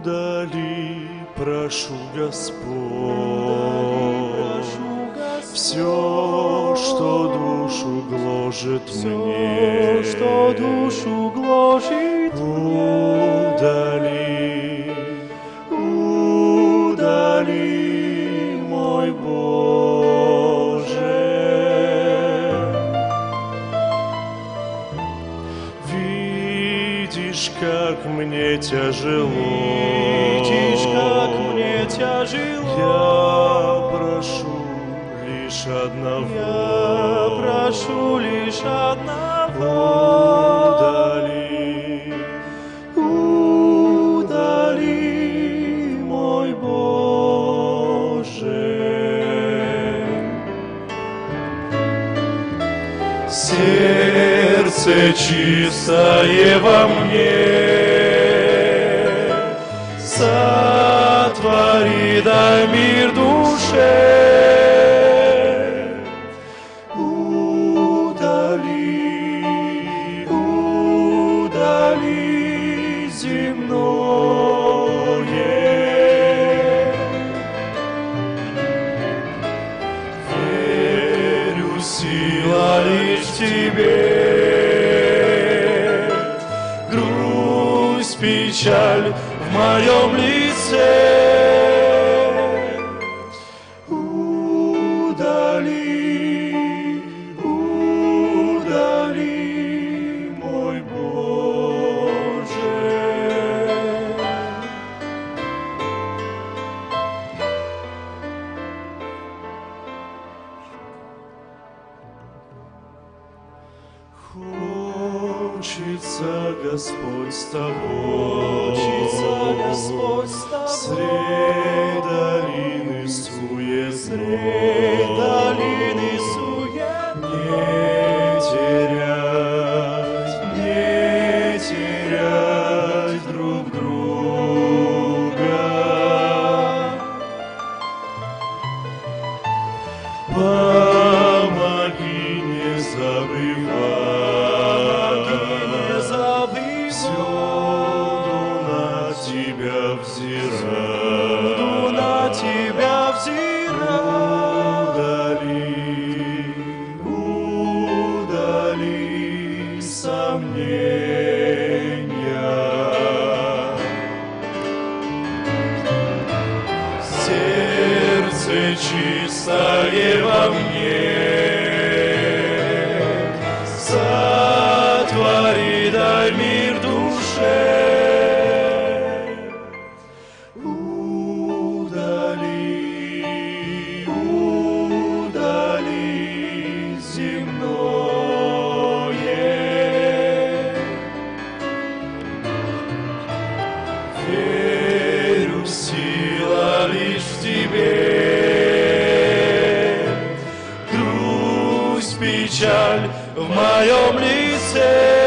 Удали, прошу Господь, все, что душу гложет мне, что душу гложет удали, удали, мой Боже. Видишь, как мне тяжело, Видишь, как мне тяжело. я прошу лишь одного. Я прошу лишь одного. Удали, удали, мой Боже. Сердце чистое во мне, сотвори дай мир душе. Удали, удали земное. Верю, сила лишь тебе. Печаль в моем лице. Хочется Господь с тобой, Учится Господь с тобой. Средь долины суетной, Средь долины суетной. Не терять, не терять друг друга. Помоги взирать. Буду на тебя взирать. Удали, удали сомнения. Сердце чистое во мне, сотвори дай мир душе. Печаль в моем лице.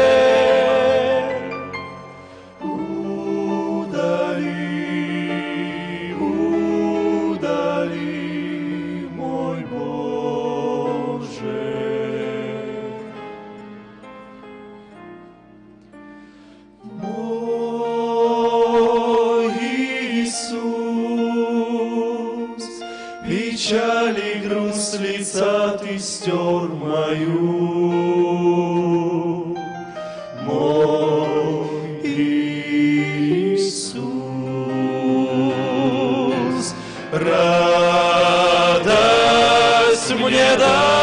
печали груз с лица ты стер мою. Мой Иисус, радость мне дай.